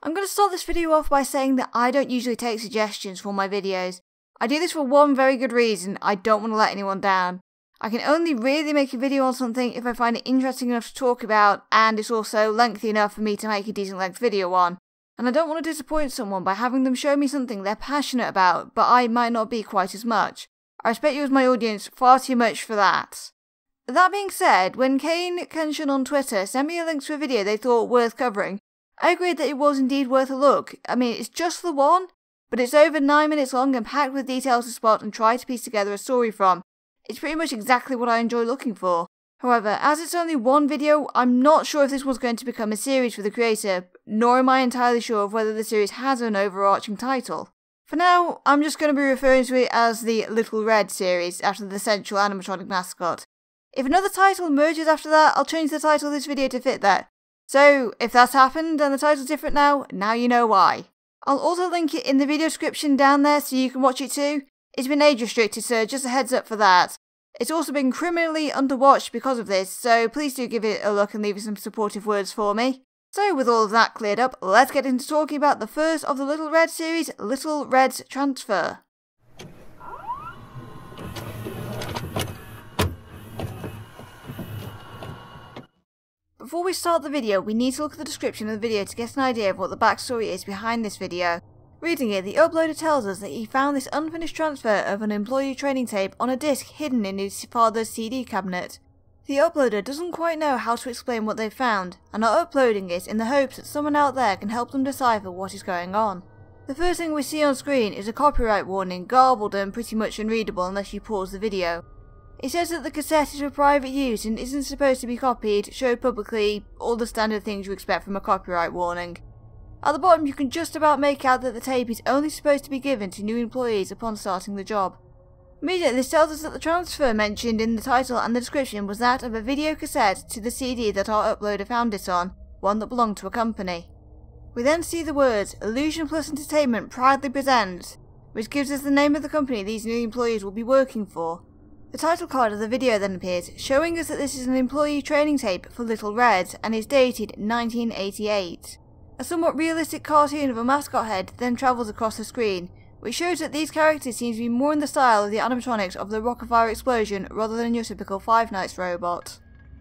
I'm going to start this video off by saying that I don't usually take suggestions for my videos. I do this for one very good reason, I don't want to let anyone down. I can only really make a video on something if I find it interesting enough to talk about and it's also lengthy enough for me to make a decent length video on. And I don't want to disappoint someone by having them show me something they're passionate about, but I might not be quite as much. I respect you as my audience far too much for that. That being said, when Kane Kenshin on Twitter sent me a link to a video they thought worth covering, I agreed that it was indeed worth a look. I mean, it's just the one, but it's over 9 minutes long and packed with details to spot and try to piece together a story from. It's pretty much exactly what I enjoy looking for. However, as it's only one video, I'm not sure if this was going to become a series for the creator, nor am I entirely sure of whether the series has an overarching title. For now, I'm just going to be referring to it as the Little Red series after the central animatronic mascot. If another title emerges after that, I'll change the title of this video to fit that. So, if that's happened and the title's different now, now you know why. I'll also link it in the video description down there so you can watch it too. It's been age restricted, so just a heads up for that. It's also been criminally underwatched because of this, so please do give it a look and leave some supportive words for me. So, with all of that cleared up, let's get into talking about the first of the Little Red series, Little Red's Transfer. Before we start the video, we need to look at the description of the video to get an idea of what the backstory is behind this video. Reading it, the uploader tells us that he found this unfinished transfer of an employee training tape on a disc hidden in his father's CD cabinet. The uploader doesn't quite know how to explain what they've found, and are uploading it in the hopes that someone out there can help them decipher what is going on. The first thing we see on screen is a copyright warning, garbled and pretty much unreadable unless you pause the video. It says that the cassette is for private use and isn't supposed to be copied, showed publicly, all the standard things you expect from a copyright warning. At the bottom you can just about make out that the tape is only supposed to be given to new employees upon starting the job. Immediately this tells us that the transfer mentioned in the title and the description was that of a video cassette to the CD that our uploader found it on, one that belonged to a company. We then see the words Illusion Plus Entertainment proudly presents, which gives us the name of the company these new employees will be working for, the title card of the video then appears, showing us that this is an employee training tape for Little Red and is dated 1988. A somewhat realistic cartoon of a mascot head then travels across the screen, which shows that these characters seem to be more in the style of the animatronics of the Rock-afire Explosion rather than your typical Five Nights robot.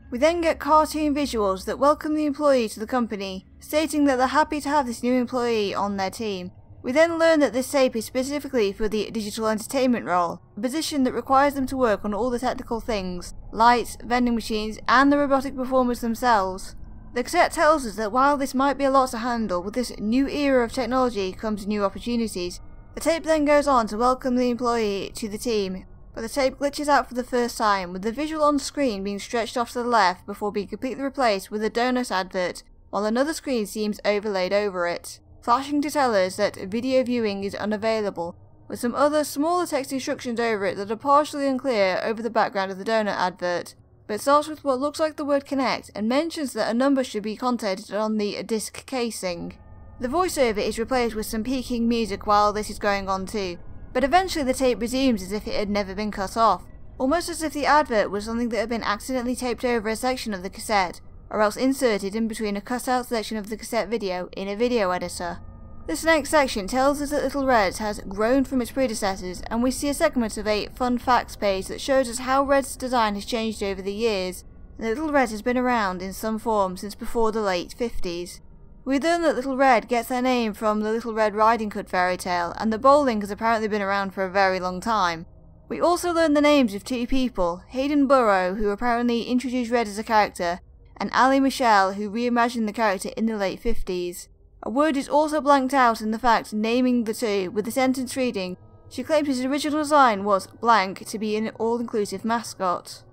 We then get cartoon visuals that welcome the employee to the company, stating that they're happy to have this new employee on their team, we then learn that this tape is specifically for the digital entertainment role, a position that requires them to work on all the technical things, lights, vending machines, and the robotic performers themselves. The cassette tells us that while this might be a lot to handle, with this new era of technology comes new opportunities. The tape then goes on to welcome the employee to the team, but the tape glitches out for the first time, with the visual on screen being stretched off to the left before being completely replaced with a donut advert, while another screen seems overlaid over it flashing to tell us that video viewing is unavailable, with some other smaller text instructions over it that are partially unclear over the background of the donut advert. But starts with what looks like the word connect and mentions that a number should be contacted on the disc casing. The voiceover is replaced with some peaking music while this is going on too, but eventually the tape resumes as if it had never been cut off, almost as if the advert was something that had been accidentally taped over a section of the cassette, or else inserted in between a cutout section of the cassette video in a video editor. This next section tells us that Little Red has grown from its predecessors, and we see a segment of a fun facts page that shows us how Red's design has changed over the years. Little Red has been around in some form since before the late 50s. We learn that Little Red gets their name from the Little Red Riding Hood fairy tale, and the bowling has apparently been around for a very long time. We also learn the names of two people, Hayden Burrow, who apparently introduced Red as a character, and Ali Michelle, who reimagined the character in the late 50s. A word is also blanked out in the fact naming the two, with the sentence reading, she claimed his original design was blank to be an all-inclusive mascot.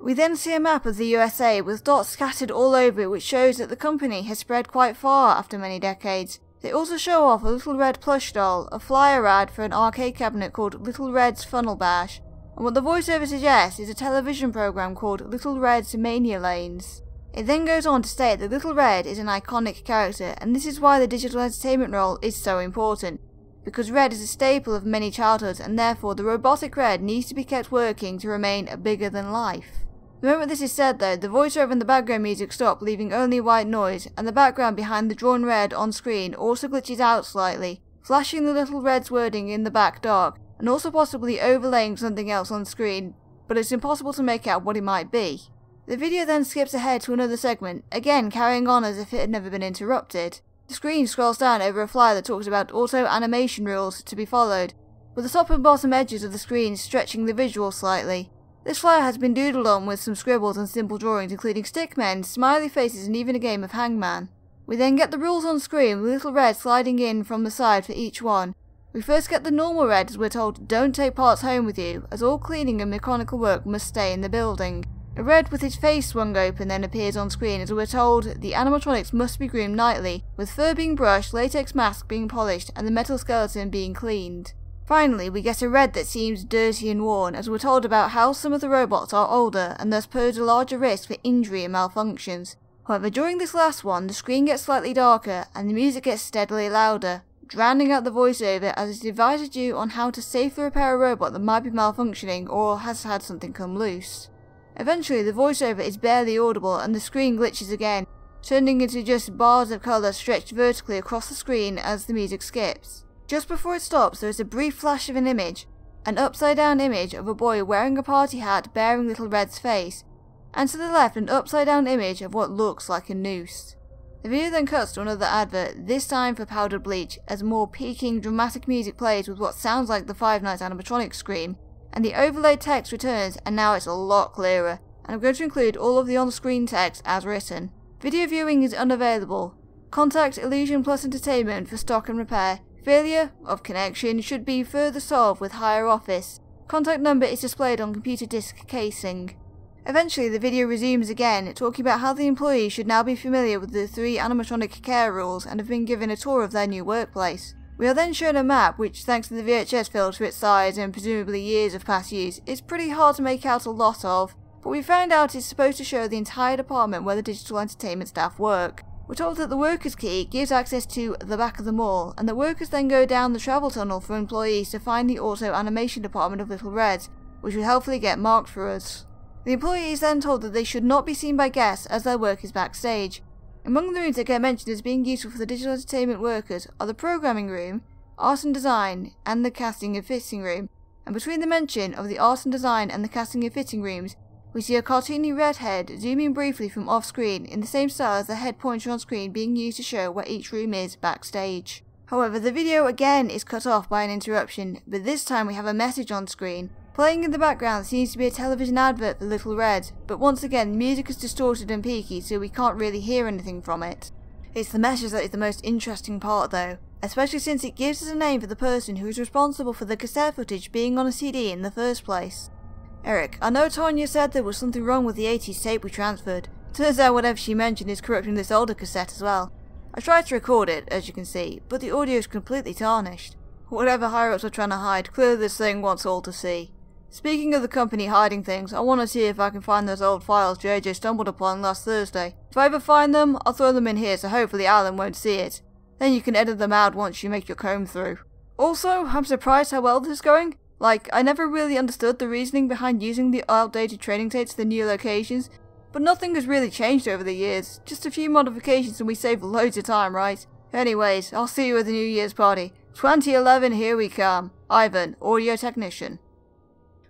We then see a map of the USA with dots scattered all over it which shows that the company has spread quite far after many decades. They also show off a Little Red plush doll, a flyer ad for an arcade cabinet called Little Red's Funnel Bash, and what the voiceover suggests is a television program called Little Red's Mania Lanes. It then goes on to state that Little Red is an iconic character, and this is why the digital entertainment role is so important. Because Red is a staple of many childhoods, and therefore the robotic Red needs to be kept working to remain bigger than life. The moment this is said though, the voiceover and the background music stop leaving only white noise, and the background behind the drawn red on screen also glitches out slightly, flashing the little red's wording in the back dark, and also possibly overlaying something else on screen, but it's impossible to make out what it might be. The video then skips ahead to another segment, again carrying on as if it had never been interrupted. The screen scrolls down over a flyer that talks about auto animation rules to be followed, with the top and bottom edges of the screen stretching the visual slightly. This flyer has been doodled on with some scribbles and simple drawings including stickmen, smiley faces and even a game of hangman. We then get the rules on screen with little red sliding in from the side for each one. We first get the normal red as we're told don't take parts home with you, as all cleaning and mechanical work must stay in the building. A red with his face swung open then appears on screen as we're told the animatronics must be groomed nightly, with fur being brushed, latex mask being polished, and the metal skeleton being cleaned. Finally, we get a red that seems dirty and worn, as we're told about how some of the robots are older and thus pose a larger risk for injury and malfunctions. However, during this last one, the screen gets slightly darker and the music gets steadily louder, drowning out the voiceover as it advises you on how to safely repair a robot that might be malfunctioning or has had something come loose. Eventually, the voiceover is barely audible and the screen glitches again, turning into just bars of colour stretched vertically across the screen as the music skips. Just before it stops, there is a brief flash of an image, an upside down image of a boy wearing a party hat bearing Little Red's face, and to the left an upside down image of what looks like a noose. The video then cuts to another advert, this time for powdered bleach, as more peaking dramatic music plays with what sounds like the Five Nights animatronic scream, and the overlay text returns and now it's a lot clearer, and I'm going to include all of the on-screen text as written. Video viewing is unavailable. Contact Illusion Plus Entertainment for stock and repair Failure of connection should be further solved with higher office. Contact number is displayed on computer disk casing. Eventually the video resumes again, talking about how the employees should now be familiar with the three animatronic care rules and have been given a tour of their new workplace. We are then shown a map which, thanks to the VHS filter to its size and presumably years of past use, is pretty hard to make out a lot of, but we found out it's supposed to show the entire department where the digital entertainment staff work. We're told that the workers key gives access to the back of the mall, and the workers then go down the travel tunnel for employees to find the auto animation department of Little Red, which would helpfully get marked for us. The employee is then told that they should not be seen by guests as their work is backstage. Among the rooms that get mentioned as being useful for the digital entertainment workers are the programming room, art and design, and the casting and fitting room, and between the mention of the art and design and the casting and fitting rooms we see a cartoony red redhead zooming briefly from off screen in the same style as the head pointer on screen being used to show where each room is backstage. However, the video again is cut off by an interruption, but this time we have a message on screen. Playing in the background seems to be a television advert for Little Red, but once again music is distorted and peaky so we can't really hear anything from it. It's the message that is the most interesting part though, especially since it gives us a name for the person who is responsible for the cassette footage being on a CD in the first place. Eric, I know Tanya said there was something wrong with the 80s tape we transferred. Turns out whatever she mentioned is corrupting this older cassette as well. I tried to record it, as you can see, but the audio is completely tarnished. Whatever higher-ups are trying to hide, clearly this thing wants all to see. Speaking of the company hiding things, I want to see if I can find those old files JJ stumbled upon last Thursday. If I ever find them, I'll throw them in here so hopefully Alan won't see it. Then you can edit them out once you make your comb through. Also, I'm surprised how well this is going. Like, I never really understood the reasoning behind using the outdated training tapes to the new locations, but nothing has really changed over the years. Just a few modifications and we save loads of time, right? Anyways, I'll see you at the New Year's party. 2011, here we come. Ivan, audio technician.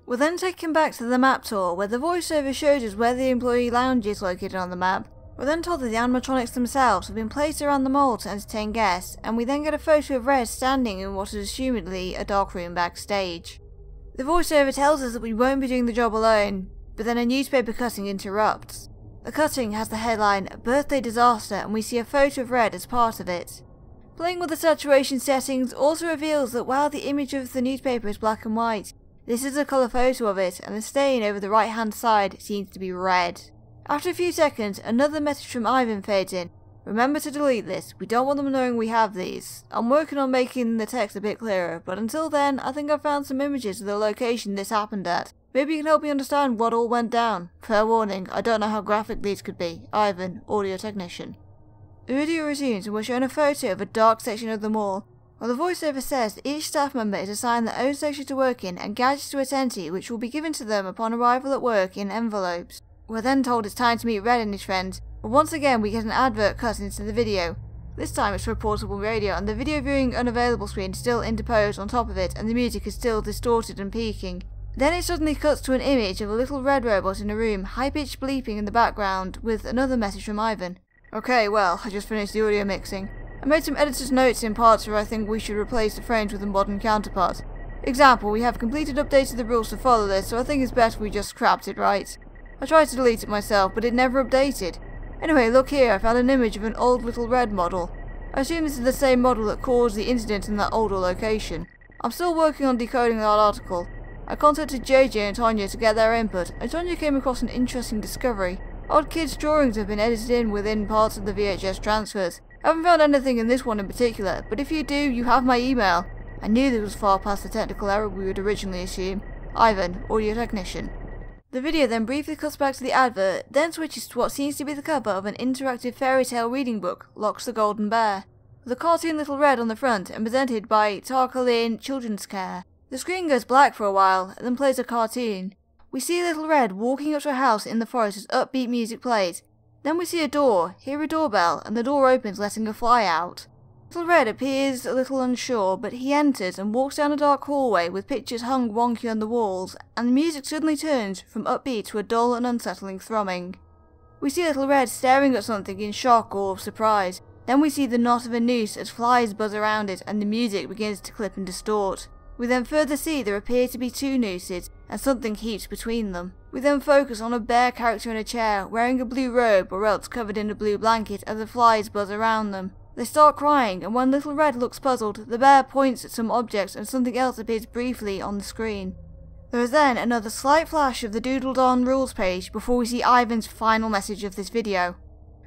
We're then taken back to the map tour, where the voiceover shows us where the employee lounge is located on the map. We're then told that the animatronics themselves have been placed around the mall to entertain guests, and we then get a photo of Red standing in what is assumedly a dark room backstage. The voiceover tells us that we won't be doing the job alone, but then a newspaper cutting interrupts. The cutting has the headline Birthday Disaster and we see a photo of Red as part of it. Playing with the saturation settings also reveals that while the image of the newspaper is black and white, this is a colour photo of it and the stain over the right hand side seems to be red. After a few seconds, another message from Ivan fades in, Remember to delete this, we don't want them knowing we have these. I'm working on making the text a bit clearer, but until then, I think I've found some images of the location this happened at. Maybe you can help me understand what all went down. Fair warning, I don't know how graphic these could be. Ivan, audio technician. The video resumes and we're shown a photo of a dark section of the mall, while the voiceover says that each staff member is assigned their own section to work in and gadgets to attend to which will be given to them upon arrival at work in envelopes. We're then told it's time to meet Red and his friends, but once again we get an advert cut into the video. This time it's for a portable radio and the video viewing unavailable screen is still interposed on top of it and the music is still distorted and peaking. Then it suddenly cuts to an image of a little red robot in a room, high-pitched bleeping in the background, with another message from Ivan. Okay, well, I just finished the audio mixing. I made some editor's notes in parts where I think we should replace the frames with a modern counterpart. Example, we have completed updates of the rules to follow this, so I think it's better we just scrapped it, right? I tried to delete it myself, but it never updated. Anyway, look here, I found an image of an old little red model. I assume this is the same model that caused the incident in that older location. I'm still working on decoding that article, I contacted JJ and Tonya to get their input, and Tonya came across an interesting discovery. Odd Kids' drawings have been edited in within parts of the VHS transfers. I haven't found anything in this one in particular, but if you do, you have my email. I knew this was far past the technical error we would originally assume. Ivan, audio technician. The video then briefly cuts back to the advert, then switches to what seems to be the cover of an interactive fairy tale reading book, Locks the Golden Bear, with a cartoon little red on the front and presented by Tarkalin Children's Care. The screen goes black for a while, then plays a cartoon. We see Little Red walking up to a house in the forest as upbeat music plays. Then we see a door, hear a doorbell, and the door opens letting a fly out. Little Red appears a little unsure, but he enters and walks down a dark hallway with pictures hung wonky on the walls, and the music suddenly turns from upbeat to a dull and unsettling thrumming. We see Little Red staring at something in shock or surprise. Then we see the knot of a noose as flies buzz around it and the music begins to clip and distort. We then further see there appear to be two nooses, and something heaped between them. We then focus on a bear character in a chair, wearing a blue robe or else covered in a blue blanket as the flies buzz around them. They start crying, and when Little Red looks puzzled, the bear points at some objects and something else appears briefly on the screen. There is then another slight flash of the doodled on rules page before we see Ivan's final message of this video.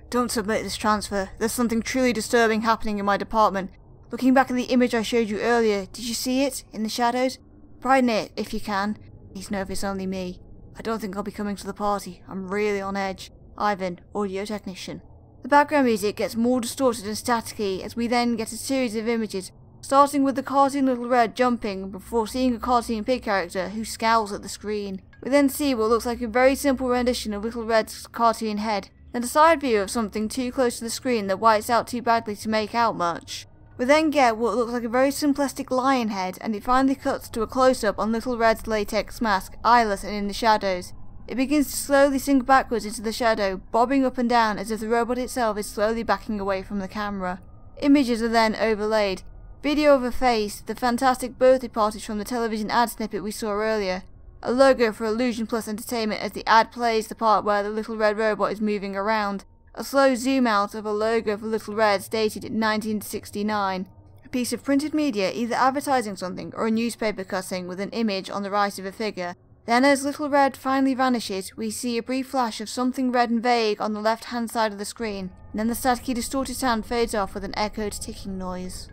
Don't submit this transfer. There's something truly disturbing happening in my department, Looking back at the image I showed you earlier, did you see it in the shadows? Brighten it if you can. Please know if it's only me. I don't think I'll be coming to the party. I'm really on edge. Ivan, audio technician. The background music gets more distorted and staticky as we then get a series of images, starting with the cartoon Little Red jumping before seeing a cartoon pig character who scowls at the screen. We then see what looks like a very simple rendition of Little Red's cartoon head, then a side view of something too close to the screen that whites out too badly to make out much. We then get what looks like a very simplistic lion head and it finally cuts to a close-up on Little Red's latex mask, eyeless and in the shadows. It begins to slowly sink backwards into the shadow, bobbing up and down as if the robot itself is slowly backing away from the camera. Images are then overlaid. Video of a face, the fantastic birthday parties from the television ad snippet we saw earlier. A logo for Illusion Plus Entertainment as the ad plays the part where the little red robot is moving around. A slow zoom out of a logo for Little Reds dated in 1969. A piece of printed media either advertising something or a newspaper cutting with an image on the right of a figure. Then as Little Red finally vanishes, we see a brief flash of something red and vague on the left hand side of the screen, and then the staticky distorted sound fades off with an echoed ticking noise.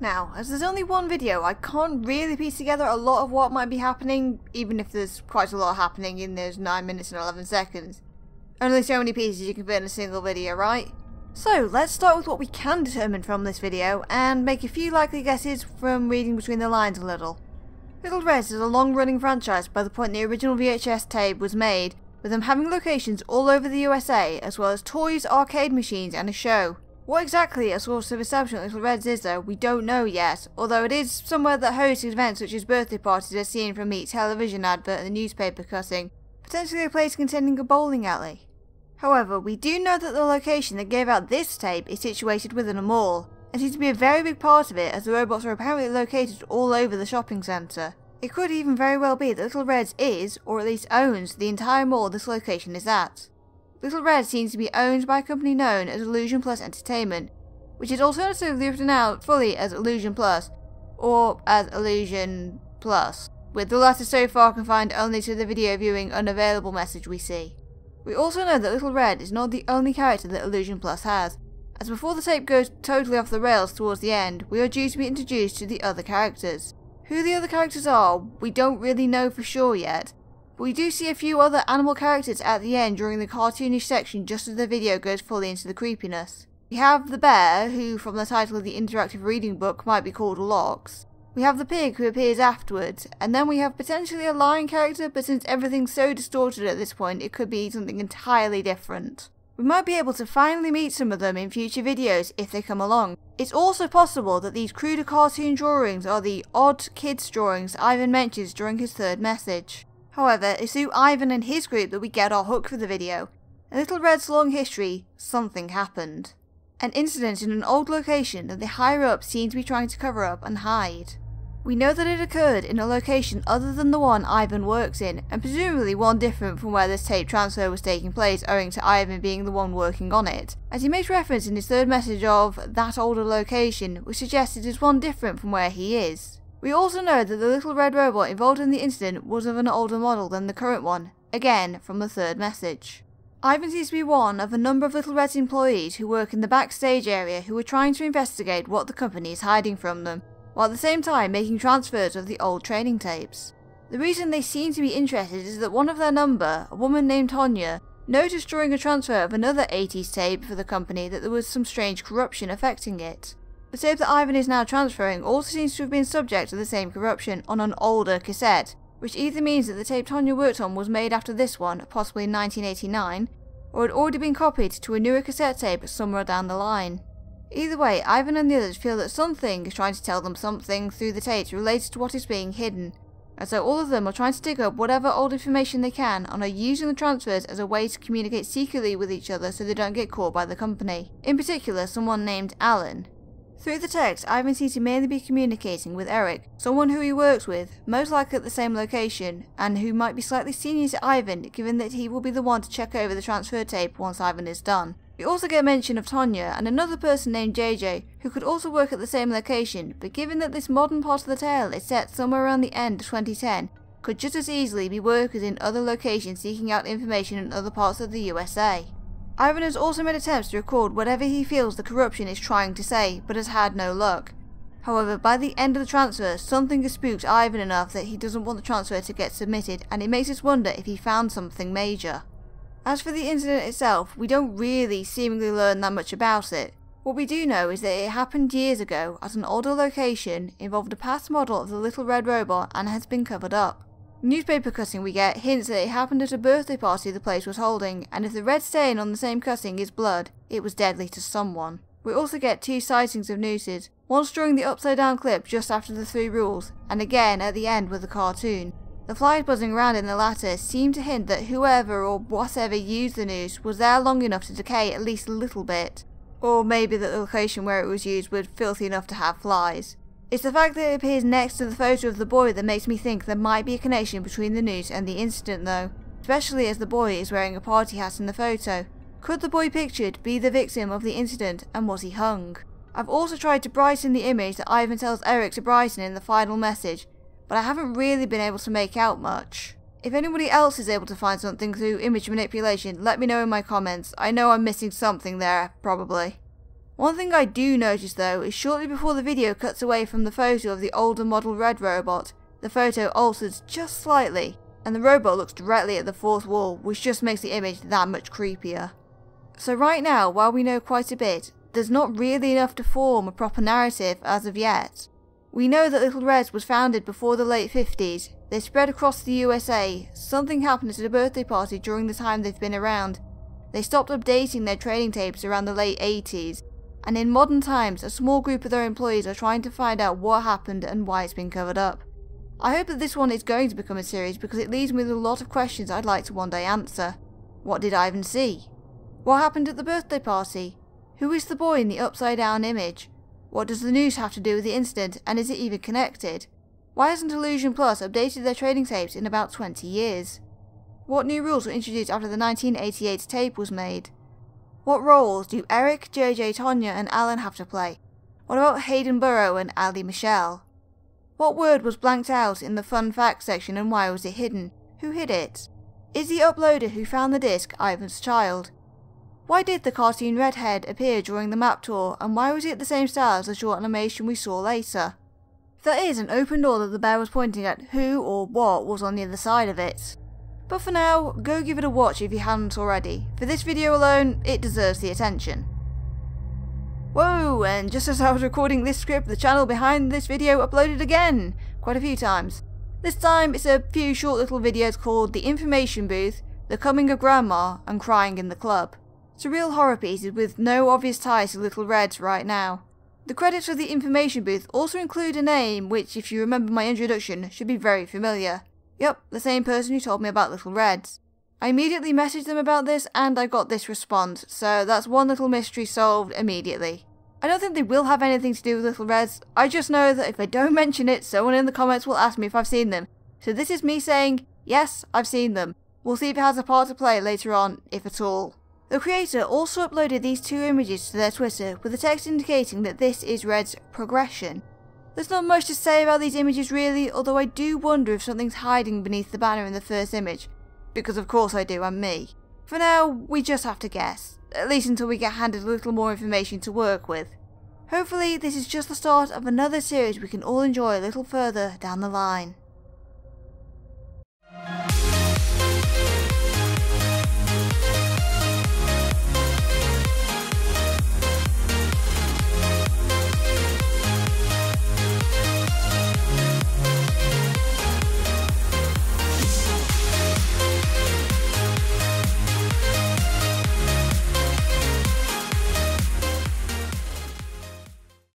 Now, as there's only one video, I can't really piece together a lot of what might be happening, even if there's quite a lot happening in those 9 minutes and 11 seconds. Only so many pieces you can fit in a single video, right? So, let's start with what we can determine from this video, and make a few likely guesses from reading between the lines a little. Little Reds is a long-running franchise by the point the original VHS tape was made, with them having locations all over the USA, as well as toys, arcade machines, and a show. What exactly a source of establishment Little Reds is though, we don't know yet, although it is somewhere that hosts events such as birthday parties as seen from each television advert and the newspaper cutting, potentially a place containing a bowling alley. However, we do know that the location that gave out this tape is situated within a mall, and seems to be a very big part of it as the robots are apparently located all over the shopping centre. It could even very well be that Little Reds is, or at least owns, the entire mall this location is at. Little Red seems to be owned by a company known as Illusion Plus Entertainment, which is alternatively written out fully as Illusion Plus, or as Illusion Plus, with the latter so far confined only to the video viewing unavailable message we see. We also know that Little Red is not the only character that Illusion Plus has, as before the tape goes totally off the rails towards the end, we are due to be introduced to the other characters. Who the other characters are, we don't really know for sure yet, but we do see a few other animal characters at the end during the cartoonish section just as the video goes fully into the creepiness. We have the bear, who from the title of the interactive reading book might be called Lox. We have the pig who appears afterwards, and then we have potentially a lion character, but since everything's so distorted at this point, it could be something entirely different. We might be able to finally meet some of them in future videos if they come along. It's also possible that these cruder cartoon drawings are the odd kids drawings Ivan mentions during his third message. However, it's through Ivan and his group that we get our hook for the video. In Little Red's long history, something happened. An incident in an old location that the higher ups seem to be trying to cover up and hide. We know that it occurred in a location other than the one Ivan works in, and presumably one different from where this tape transfer was taking place owing to Ivan being the one working on it, as he makes reference in his third message of that older location, which suggests it is one different from where he is. We also know that the little red robot involved in the incident was of an older model than the current one, again from the third message. Ivan seems to be one of a number of Little Red's employees who work in the backstage area who are trying to investigate what the company is hiding from them, while at the same time making transfers of the old training tapes. The reason they seem to be interested is that one of their number, a woman named Tonya, noticed during a transfer of another 80s tape for the company that there was some strange corruption affecting it. The tape that Ivan is now transferring also seems to have been subject to the same corruption on an older cassette, which either means that the tape Tonya worked on was made after this one, possibly in 1989, or had already been copied to a newer cassette tape somewhere down the line. Either way, Ivan and the others feel that something is trying to tell them something through the tapes related to what is being hidden, and so all of them are trying to dig up whatever old information they can and are using the transfers as a way to communicate secretly with each other so they don't get caught by the company. In particular, someone named Alan. Through the text, Ivan seems to mainly be communicating with Eric, someone who he works with, most likely at the same location, and who might be slightly senior to Ivan given that he will be the one to check over the transfer tape once Ivan is done. We also get mention of Tonya and another person named JJ, who could also work at the same location, but given that this modern part of the tale is set somewhere around the end of 2010, could just as easily be workers in other locations seeking out information in other parts of the USA. Ivan has also made attempts to record whatever he feels the corruption is trying to say, but has had no luck. However, by the end of the transfer, something has spooked Ivan enough that he doesn't want the transfer to get submitted, and it makes us wonder if he found something major. As for the incident itself, we don't really seemingly learn that much about it. What we do know is that it happened years ago at an older location, involved a past model of the little red robot, and has been covered up. Newspaper cutting we get hints that it happened at a birthday party the place was holding, and if the red stain on the same cutting is blood, it was deadly to someone. We also get two sightings of nooses, once during the upside down clip just after the three rules, and again at the end with the cartoon. The flies buzzing around in the latter seem to hint that whoever or whatever used the noose was there long enough to decay at least a little bit. Or maybe that the location where it was used was filthy enough to have flies. It's the fact that it appears next to the photo of the boy that makes me think there might be a connection between the noose and the incident though, especially as the boy is wearing a party hat in the photo. Could the boy pictured be the victim of the incident and was he hung? I've also tried to brighten the image that Ivan tells Eric to brighten in the final message, but I haven't really been able to make out much. If anybody else is able to find something through image manipulation, let me know in my comments. I know I'm missing something there, probably. One thing I do notice though is shortly before the video cuts away from the photo of the older model red robot, the photo alters just slightly, and the robot looks directly at the fourth wall, which just makes the image that much creepier. So right now, while we know quite a bit, there's not really enough to form a proper narrative as of yet. We know that Little Reds was founded before the late 50s. They spread across the USA. Something happened at a birthday party during the time they've been around. They stopped updating their training tapes around the late 80s. And in modern times, a small group of their employees are trying to find out what happened and why it's been covered up. I hope that this one is going to become a series because it leaves me with a lot of questions I'd like to one day answer. What did Ivan see? What happened at the birthday party? Who is the boy in the upside down image? What does the news have to do with the incident, and is it even connected? Why hasn't Illusion Plus updated their trading tapes in about 20 years? What new rules were introduced after the 1988 tape was made? What roles do Eric, JJ, Tonya, and Alan have to play? What about Hayden Burrow and Ali Michelle? What word was blanked out in the fun facts section and why was it hidden? Who hid it? Is the uploader who found the disc Ivan's child? Why did the cartoon redhead appear during the map tour, and why was it the same style as the short animation we saw later? There is an open door that the bear was pointing at who or what was on the other side of it. But for now, go give it a watch if you haven't already. For this video alone, it deserves the attention. Whoa, and just as I was recording this script, the channel behind this video uploaded again, quite a few times. This time it's a few short little videos called The Information Booth, The Coming of Grandma, and Crying in the Club. A real horror piece with no obvious ties to Little Reds right now. The credits for the information booth also include a name which, if you remember my introduction, should be very familiar. Yep, the same person who told me about Little Reds. I immediately messaged them about this and I got this response, so that's one little mystery solved immediately. I don't think they will have anything to do with Little Reds, I just know that if I don't mention it, someone in the comments will ask me if I've seen them. So this is me saying, yes, I've seen them. We'll see if it has a part to play later on, if at all. The creator also uploaded these two images to their Twitter with a text indicating that this is Red's progression. There's not much to say about these images really, although I do wonder if something's hiding beneath the banner in the first image. Because of course I do, I'm me. For now, we just have to guess, at least until we get handed a little more information to work with. Hopefully this is just the start of another series we can all enjoy a little further down the line.